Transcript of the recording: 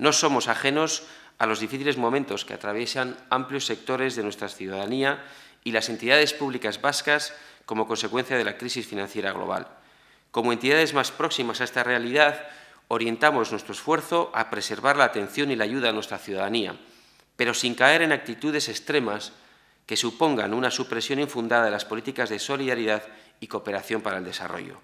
No somos ajenos a los difíciles momentos que atraviesan amplios sectores de nuestra ciudadanía y las entidades públicas vascas como consecuencia de la crisis financiera global. Como entidades más próximas a esta realidad, orientamos nuestro esfuerzo a preservar la atención y la ayuda a nuestra ciudadanía, pero sin caer en actitudes extremas que supongan una supresión infundada de las políticas de solidaridad y cooperación para el desarrollo.